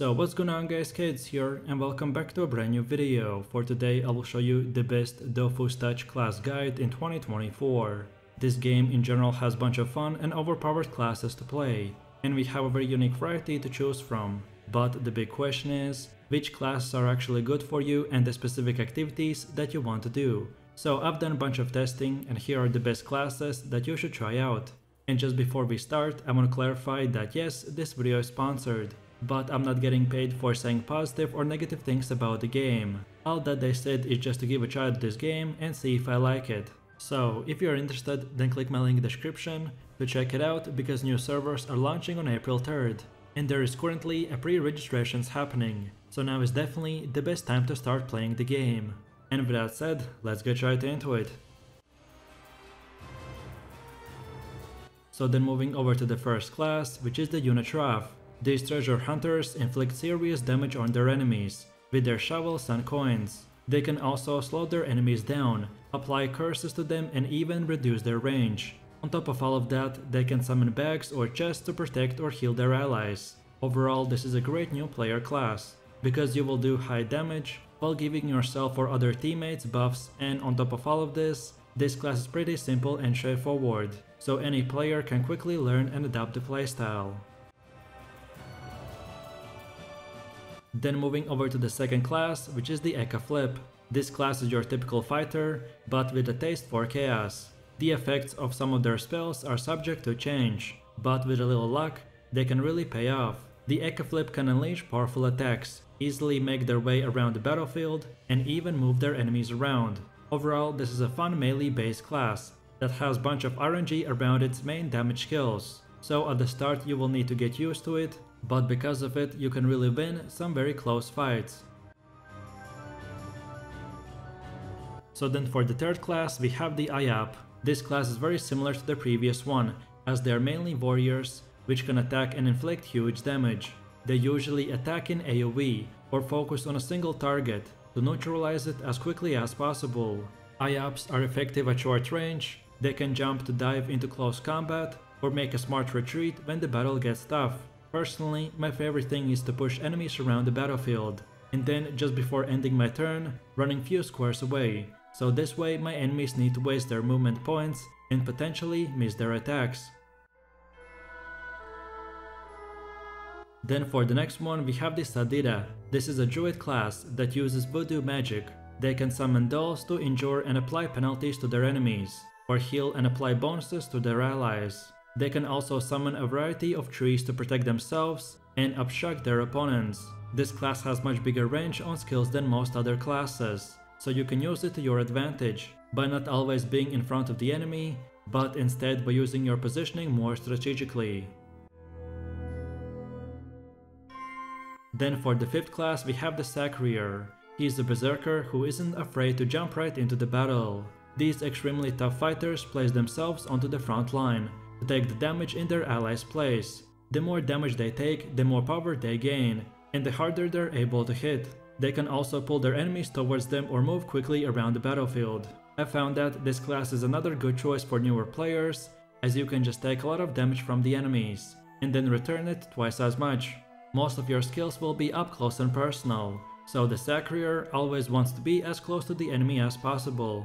So what's going on guys, Kaid here and welcome back to a brand new video. For today I will show you the best Dofus Touch class guide in 2024. This game in general has bunch of fun and overpowered classes to play, and we have a very unique variety to choose from. But the big question is, which classes are actually good for you and the specific activities that you want to do. So I've done a bunch of testing and here are the best classes that you should try out. And just before we start, I want to clarify that yes, this video is sponsored but I'm not getting paid for saying positive or negative things about the game. All that they said is just to give a try to this game and see if I like it. So if you're interested then click my link in the description to check it out because new servers are launching on April 3rd and there is currently a pre-registrations happening, so now is definitely the best time to start playing the game. And with that said, let's get right into it. So then moving over to the first class, which is the Enutrof. These treasure hunters inflict serious damage on their enemies with their shovels and coins. They can also slow their enemies down, apply curses to them and even reduce their range. On top of all of that, they can summon bags or chests to protect or heal their allies. Overall, this is a great new player class, because you will do high damage while giving yourself or other teammates buffs and on top of all of this, this class is pretty simple and straightforward, so any player can quickly learn and adapt the playstyle. Then moving over to the second class, which is the Ecaflip. This class is your typical fighter, but with a taste for chaos. The effects of some of their spells are subject to change, but with a little luck, they can really pay off. The Ecaflip can unleash powerful attacks, easily make their way around the battlefield, and even move their enemies around. Overall, this is a fun melee based class that has a bunch of RNG around its main damage skills. So at the start you will need to get used to it, but because of it you can really win some very close fights. So then for the third class we have the Iop. This class is very similar to the previous one, as they are mainly warriors, which can attack and inflict huge damage. They usually attack in AoE, or focus on a single target, to neutralize it as quickly as possible. Iops are effective at short range, they can jump to dive into close combat, or make a smart retreat when the battle gets tough. Personally, my favorite thing is to push enemies around the battlefield, and then just before ending my turn, running few squares away, so this way my enemies need to waste their movement points and potentially miss their attacks. Then for the next one we have the Sadida. This is a druid class that uses voodoo magic. They can summon dolls to injure and apply penalties to their enemies, or heal and apply bonuses to their allies. They can also summon a variety of trees to protect themselves and obstruct their opponents. This class has much bigger range on skills than most other classes, so you can use it to your advantage, by not always being in front of the enemy, but instead by using your positioning more strategically. Then for the fifth class we have the Sacrier. He is a berserker who isn't afraid to jump right into the battle. These extremely tough fighters place themselves onto the front line, to take the damage in their allies' place. The more damage they take, the more power they gain, and the harder they're able to hit. They can also pull their enemies towards them or move quickly around the battlefield. I found that this class is another good choice for newer players, as you can just take a lot of damage from the enemies, and then return it twice as much. Most of your skills will be up close and personal, so the Sacrier always wants to be as close to the enemy as possible.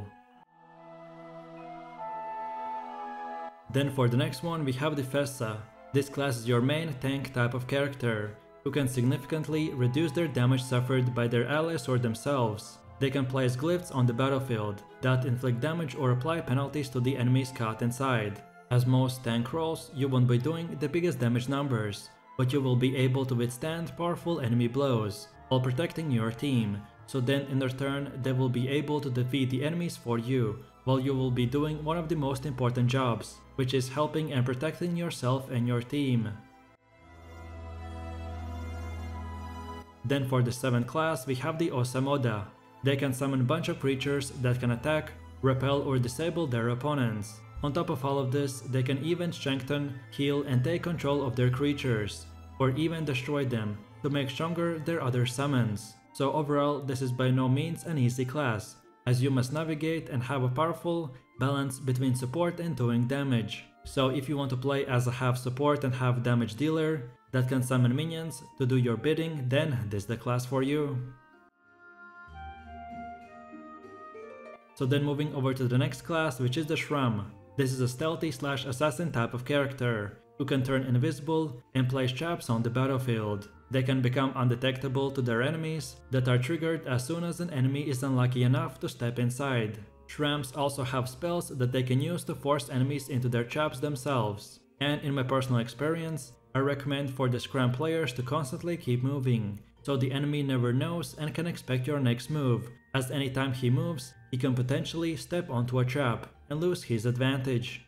Then for the next one we have the Feca. This class is your main tank type of character, who can significantly reduce their damage suffered by their allies or themselves. They can place glyphs on the battlefield that inflict damage or apply penalties to the enemies caught inside. As most tank roles, you won't be doing the biggest damage numbers, but you will be able to withstand powerful enemy blows while protecting your team, so then in their turn they will be able to defeat the enemies for you while you will be doing one of the most important jobs, which is helping and protecting yourself and your team. Then for the 7th class we have the Osamoda. They can summon a bunch of creatures that can attack, repel or disable their opponents. On top of all of this, they can even strengthen, heal and take control of their creatures, or even destroy them to make stronger their other summons. So overall, this is by no means an easy class, as you must navigate and have a powerful balance between support and doing damage. So if you want to play as a half support and half damage dealer, that can summon minions to do your bidding, then this is the class for you. So then moving over to the next class, which is the Sram. This is a stealthy slash assassin type of character, who can turn invisible and place traps on the battlefield. They can become undetectable to their enemies that are triggered as soon as an enemy is unlucky enough to step inside. Srams also have spells that they can use to force enemies into their traps themselves. And in my personal experience, I recommend for the Sram players to constantly keep moving, so the enemy never knows and can expect your next move, as anytime he moves, he can potentially step onto a trap and lose his advantage.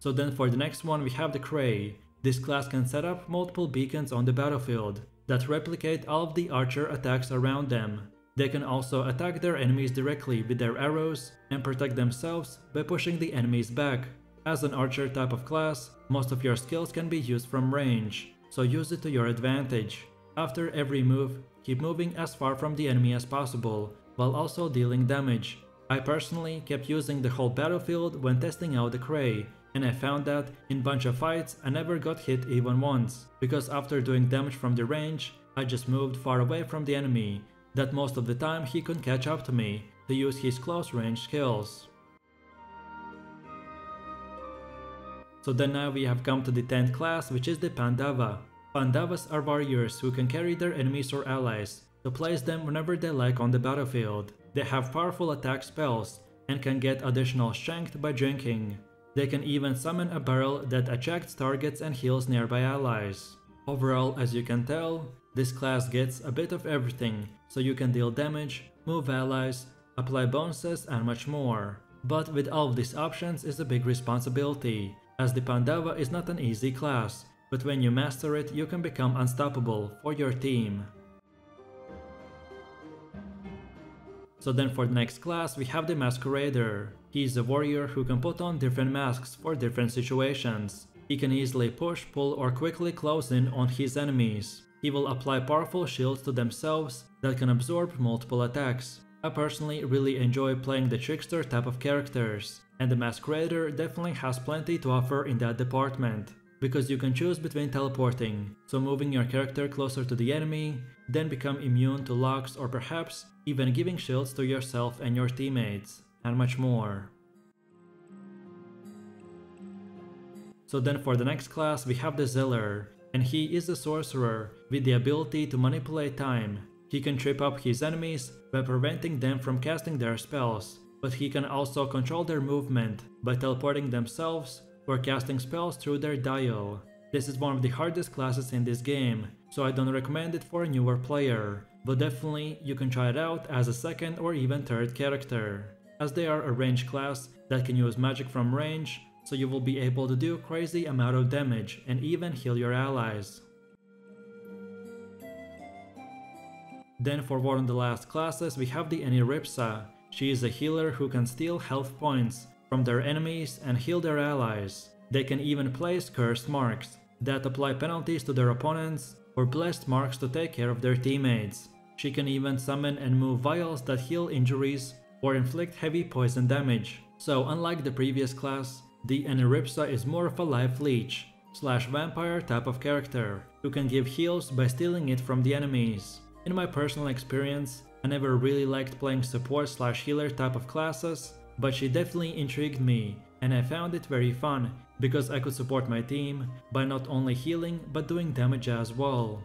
So then for the next one we have the Cra. This class can set up multiple beacons on the battlefield that replicate all of the archer attacks around them. They can also attack their enemies directly with their arrows and protect themselves by pushing the enemies back. As an archer type of class, most of your skills can be used from range, so use it to your advantage. After every move, keep moving as far from the enemy as possible, while also dealing damage. I personally kept using the whole battlefield when testing out the Cra, and I found that in bunch of fights I never got hit even once, because after doing damage from the range, I just moved far away from the enemy, that most of the time he couldn't catch up to me to use his close range skills. So then now we have come to the 10th class which is the Pandawa. Pandawas are warriors who can carry their enemies or allies to place them whenever they like on the battlefield. They have powerful attack spells and can get additional strength by drinking. They can even summon a barrel that attracts targets and heals nearby allies. Overall, as you can tell, this class gets a bit of everything, so you can deal damage, move allies, apply bonuses and much more. But with all of these options is a big responsibility, as the Pandawa is not an easy class, but when you master it you can become unstoppable for your team. So then for the next class we have the Masqueraider. He is a warrior who can put on different masks for different situations. He can easily push, pull or quickly close in on his enemies. He will apply powerful shields to themselves that can absorb multiple attacks. I personally really enjoy playing the trickster type of characters, and the Masqueraider definitely has plenty to offer in that department because you can choose between teleporting, so moving your character closer to the enemy, then become immune to locks or perhaps even giving shields to yourself and your teammates, and much more. So then for the next class we have the Xelor, and he is a sorcerer with the ability to manipulate time. He can trip up his enemies by preventing them from casting their spells, but he can also control their movement by teleporting themselves or casting spells through their dial. This is one of the hardest classes in this game, so I don't recommend it for a newer player, but definitely you can try it out as a second or even third character, as they are a range class that can use magic from range, so you will be able to do a crazy amount of damage and even heal your allies. Then for one of the last classes we have the Eniripsa. She is a healer who can steal health points from their enemies and heal their allies. They can even place cursed marks that apply penalties to their opponents or blessed marks to take care of their teammates. She can even summon and move vials that heal injuries or inflict heavy poison damage. So unlike the previous class, the Eniripsa is more of a life leech slash vampire type of character who can give heals by stealing it from the enemies. In my personal experience, I never really liked playing support slash healer type of classes but she definitely intrigued me and I found it very fun because I could support my team by not only healing but doing damage as well.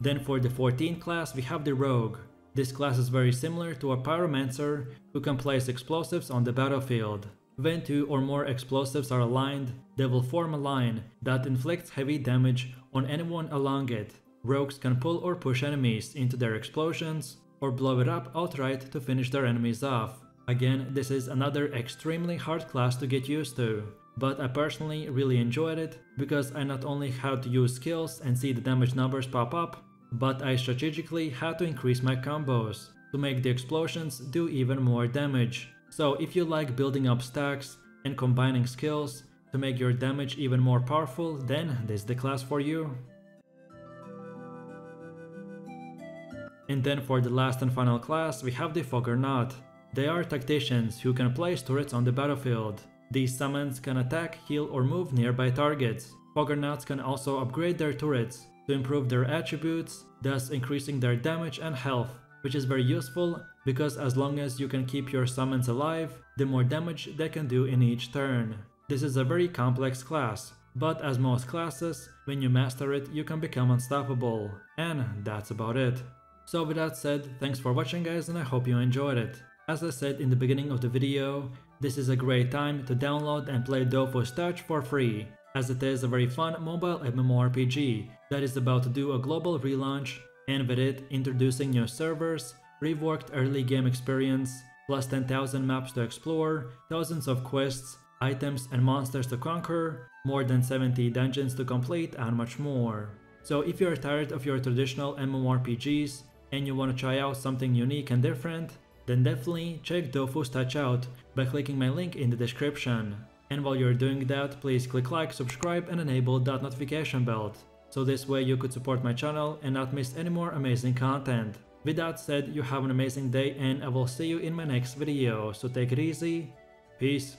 Then for the 14th class we have the Rogue. This class is very similar to a Pyromancer who can place explosives on the battlefield. When two or more explosives are aligned, they will form a line that inflicts heavy damage on anyone along it. Rogues can pull or push enemies into their explosions or blow it up outright to finish their enemies off. Again, this is another extremely hard class to get used to, but I personally really enjoyed it because I not only had to use skills and see the damage numbers pop up, but I strategically had to increase my combos to make the explosions do even more damage. So if you like building up stacks and combining skills to make your damage even more powerful, then this is the class for you. And then for the last and final class we have the Foggernaut. They are tacticians who can place turrets on the battlefield. These summons can attack, heal or move nearby targets. Foggernauts can also upgrade their turrets to improve their attributes, thus increasing their damage and health, which is very useful because as long as you can keep your summons alive, the more damage they can do in each turn. This is a very complex class, but as most classes, when you master it you can become unstoppable. And that's about it. So with that said, thanks for watching guys and I hope you enjoyed it. As I said in the beginning of the video, this is a great time to download and play Dofus Touch for free, as it is a very fun mobile MMORPG that is about to do a global relaunch and with it introducing new servers, reworked early game experience, plus 10,000 maps to explore, thousands of quests, items and monsters to conquer, more than 70 dungeons to complete and much more. So if you're tired of your traditional MMORPGs and you want to try out something unique and different, then definitely check Dofus Touch out by clicking my link in the description. And while you're doing that, please click like, subscribe and enable that notification bell, so this way you could support my channel and not miss any more amazing content. With that said, you have an amazing day and I will see you in my next video, so take it easy, peace.